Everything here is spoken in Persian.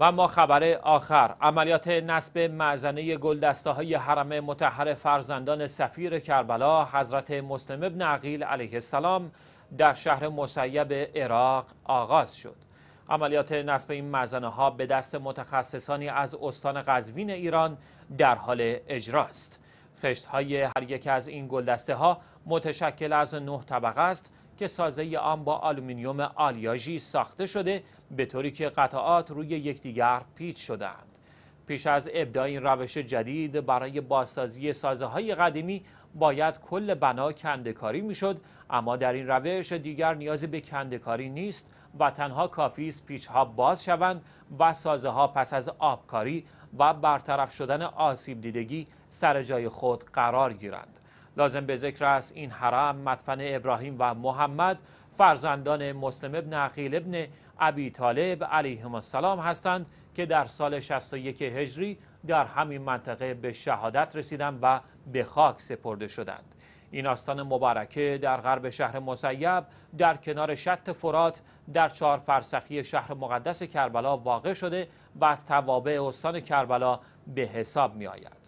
و اما خبر آخر. عملیات نصب مأذنه گلدسته های حرم مطهر فرزندان سفیر کربلا حضرت مسلم ابن عقیل علیه السلام در شهر مسیب عراق آغاز شد. عملیات نصب این مأذنه ها به دست متخصصانی از استان قزوین ایران در حال اجراست. خشت های هر یک از این گلدسته ها متشکل از نه طبقه است که سازه آن با آلومینیوم آلیاژی ساخته شده به طوری که قطعات روی یکدیگر پیچ شدند. پیش از ابداع این روش جدید برای بازسازی سازه های قدیمی باید کل بنا کندکاری می‌شد اما در این روش دیگر نیازی به کندکاری نیست و تنها کافی است پیچ ها باز شوند و سازه ها پس از آبکاری و برطرف شدن آسیب دیدگی سر جای خود قرار گیرند. لازم به ذکر است این حرم مدفن ابراهیم و محمد فرزندان مسلم ابن عقیل ابن ابی طالب علیهم السلام هستند که در سال 61 هجری در همین منطقه به شهادت رسیدند و به خاک سپرده شدند این آستان مبارکه در غرب شهر مسیب در کنار شط فرات در چهار فرسخی شهر مقدس کربلا واقع شده و از توابع استان کربلا به حساب می آید.